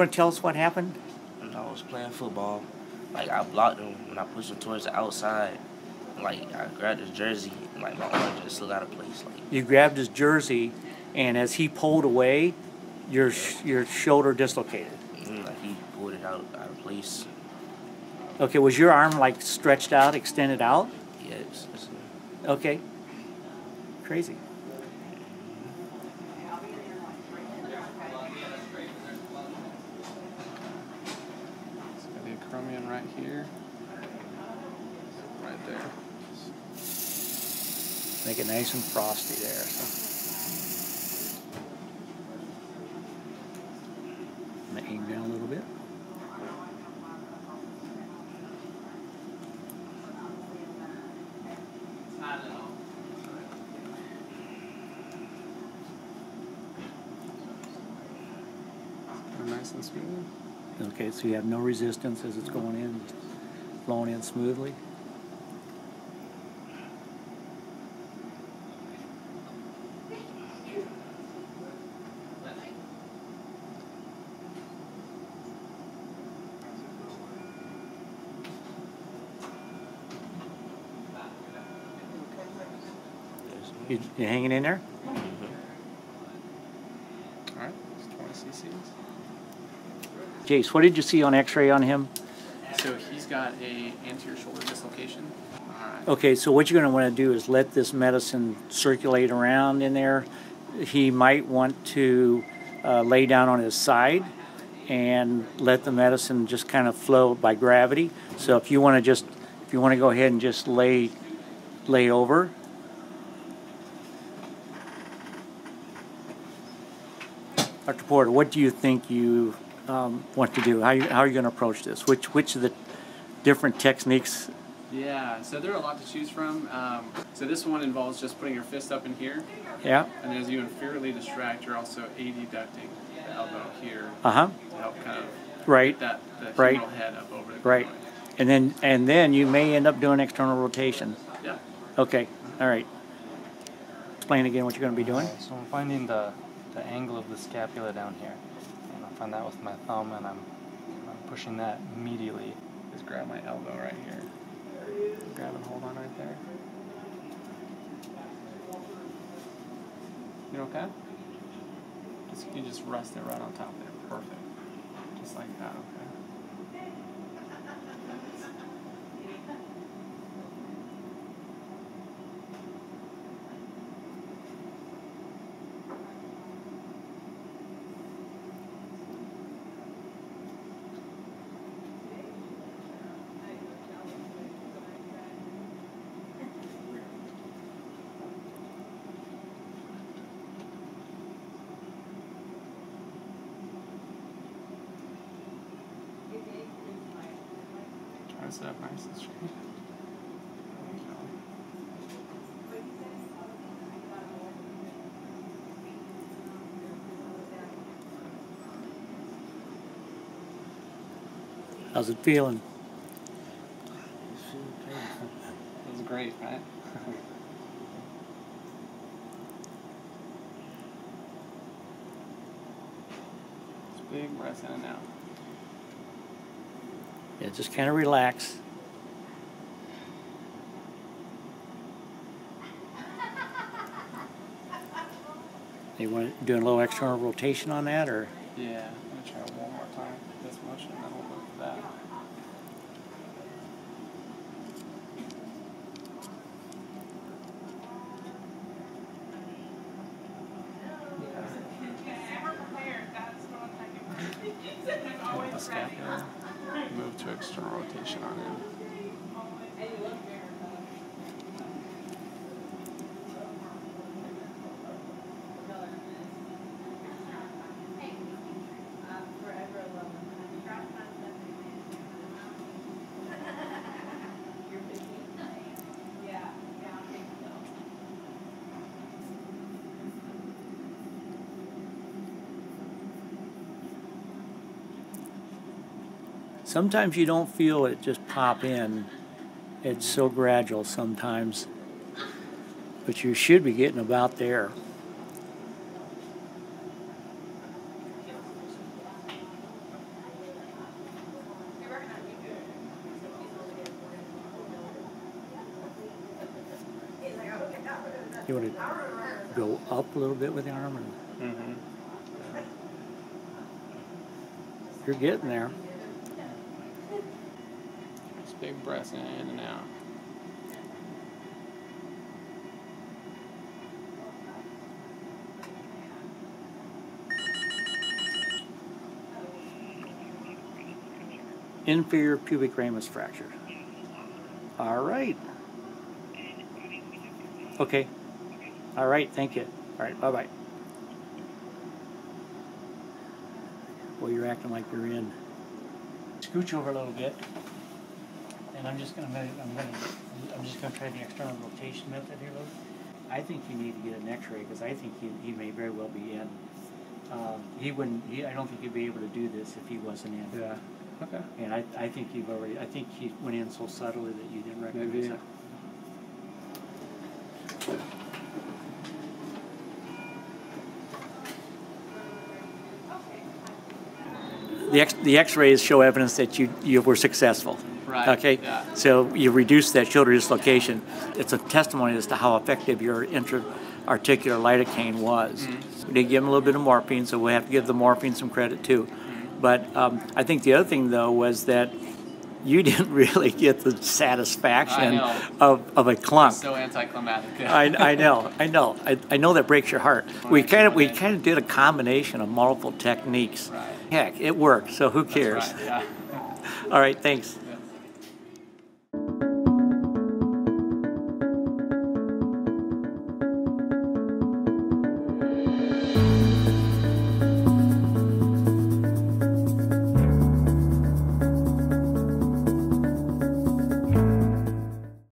want to tell us what happened? I was playing football, like I blocked him when I pushed him towards the outside. Like I grabbed his jersey, and like my arm just slid out of place. Like You grabbed his jersey, and as he pulled away, your sh- your shoulder dislocated. mm, like he pulled it out out of place. Okay, was your arm like stretched out, extended out? Yeah, it's, Okay. Crazy. It's got the acromion right here. Right there. Make it nice and frosty there. So. I'm gonna aim down a little bit. Nice and smooth. Okay, so you have no resistance as it's going in, flowing in smoothly. You, you hanging in there? Alright, 20 cc's. Jace, what did you see on X-ray on him? So he's got a anterior shoulder dislocation. Okay, so what you're going to want to do is let this medicine circulate around in there. He might want to uh, lay down on his side and let the medicine just kind of flow by gravity. So if you want to just, if you want to go ahead and just lay, lay over. Dr. What do you think you um, want to do? How, you, how are you going to approach this? Which, which of the different techniques Yeah, so there are a lot to choose from. Um, so this one involves just putting your fist up in here, Yeah. and as you inferiorly distract, you're also adducting the elbow here Uh huh. to help kind of Right. get that the Right. head up over the Right. groin. And then and then you may end up doing external rotation. Yeah. Okay. All right. Explain again what you're going to be doing. So I'm finding the, the angle of the scapula down here. And I find that with my thumb and I'm, I'm pushing that immediately. Just grab my elbow right here. Grab and hold on right there. You okay? Just, you just rest it right on top there. Perfect. Just like that, okay? To up nice and straight. There we go. How's it feeling? That was great, right? Big breaths in and out. Yeah, just kind of relax. You want doing a little external rotation on that, or Yeah, I'm gonna try one more time. This much, and then we'll go for that. With the scapula, move to rotation on him. Sometimes you don't feel it just pop in. It's so gradual sometimes. But you should be getting about there. You want to go up a little bit with the arm? And mm -hmm. You're getting there. Big breaths in and out. Inferior pubic ramus fracture. All right. Okay. All right. Thank you. All right. Bye bye. Well, you're acting like you're in. Scooch over a little bit. And I'm just gonna, I'm gonna, I'm just gonna try the external rotation method here, Lou. I think you need to get an X-ray because I think he, he may very well be in. Um, he wouldn't. He, I don't think he'd be able to do this if he wasn't in. Yeah. Okay. And I, I think you've already, I think he went in so subtly that you didn't recognize Maybe. it. The X, the X-rays show evidence that you, you were successful. Right, Okay? yeah. So you reduced that shoulder dislocation. It's a testimony as to how effective your intra-articular lidocaine was. Mm-hmm. We did give him a little bit of morphine, so we have to give the morphine some credit too. Mm-hmm. But um, I think the other thing, though, was that you didn't really get the satisfaction of, of a clunk. So anticlimactic. I, I know, I know, I, I know that breaks your heart. We kind of we kind of did a combination of multiple techniques. Right. Heck, it worked. So who cares? Right, yeah. All right, thanks.